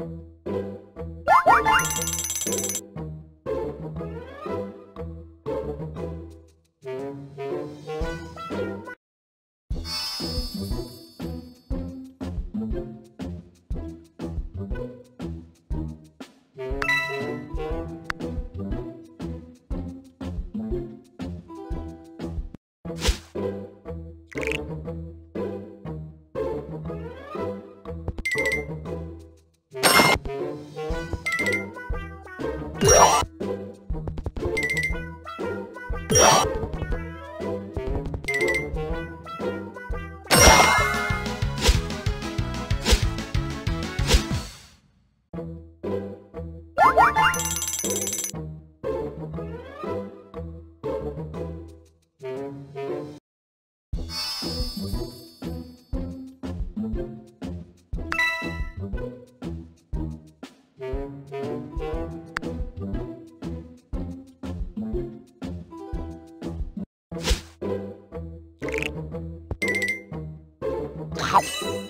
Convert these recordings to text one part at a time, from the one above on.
you. 好。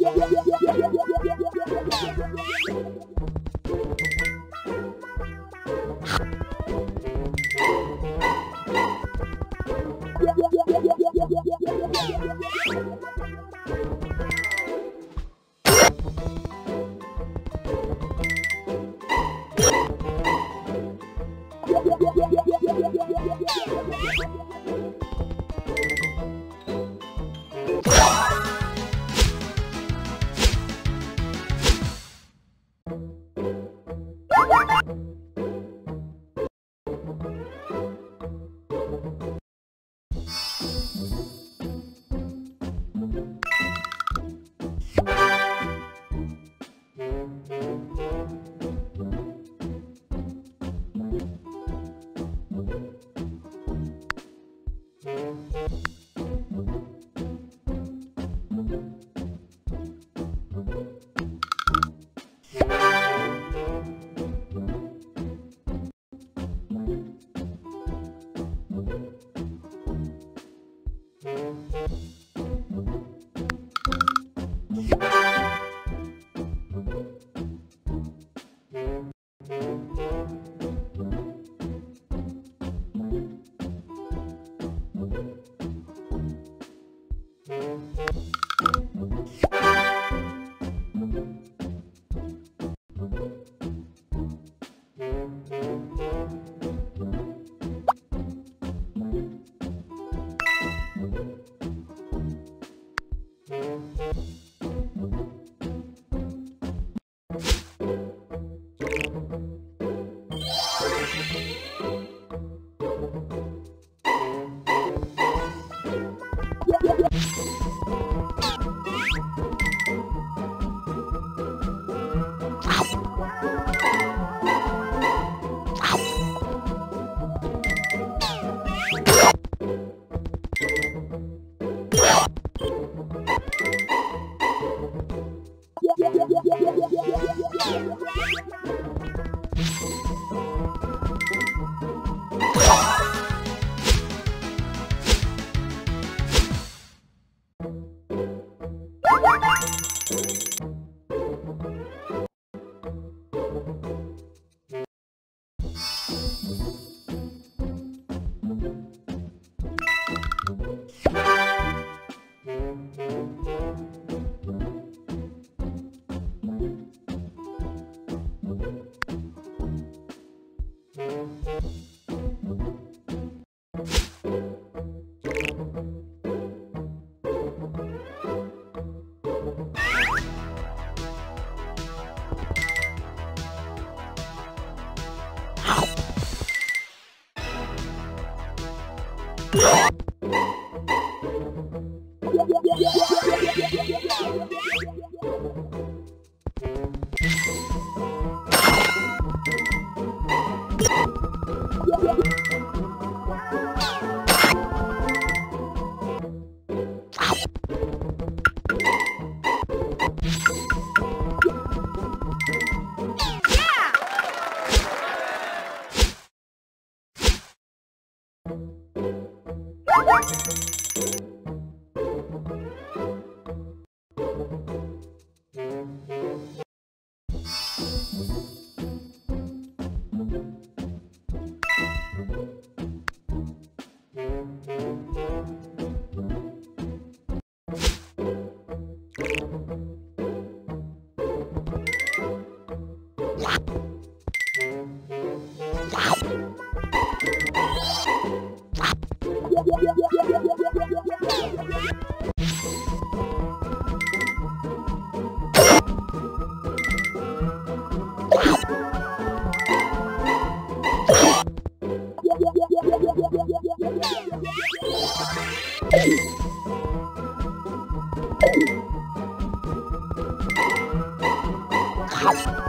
Yeah. What? How?